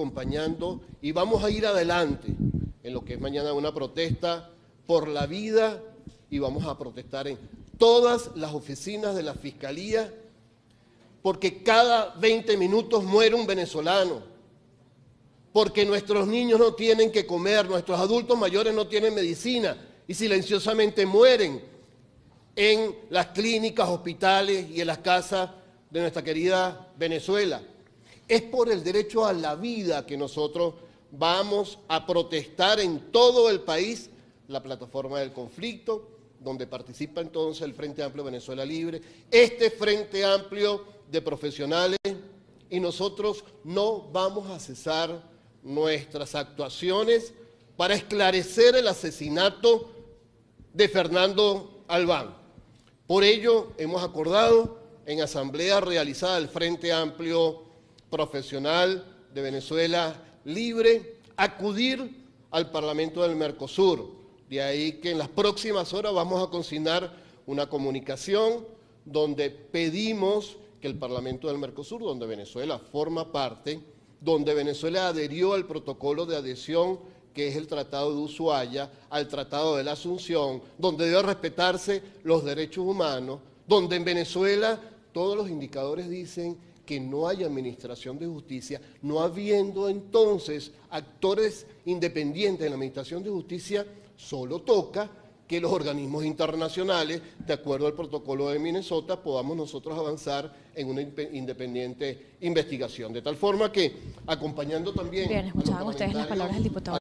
acompañando y vamos a ir adelante en lo que es mañana una protesta por la vida y vamos a protestar en todas las oficinas de la Fiscalía porque cada 20 minutos muere un venezolano, porque nuestros niños no tienen que comer, nuestros adultos mayores no tienen medicina y silenciosamente mueren en las clínicas, hospitales y en las casas de nuestra querida Venezuela. Es por el derecho a la vida que nosotros vamos a protestar en todo el país la plataforma del conflicto, donde participa entonces el Frente Amplio Venezuela Libre, este Frente Amplio de profesionales, y nosotros no vamos a cesar nuestras actuaciones para esclarecer el asesinato de Fernando Albán. Por ello, hemos acordado en asamblea realizada del Frente Amplio Profesional de Venezuela Libre acudir al Parlamento del Mercosur. De ahí que en las próximas horas vamos a consignar una comunicación donde pedimos que el Parlamento del Mercosur, donde Venezuela forma parte, donde Venezuela adherió al protocolo de adhesión que es el Tratado de Ushuaia, al Tratado de la Asunción, donde debe respetarse los derechos humanos, donde en Venezuela todos los indicadores dicen que no hay administración de justicia, no habiendo entonces actores independientes en la administración de justicia, solo toca que los organismos internacionales, de acuerdo al protocolo de Minnesota, podamos nosotros avanzar en una independiente investigación. De tal forma que, acompañando también... Bien, escuchaban ustedes las palabras del diputado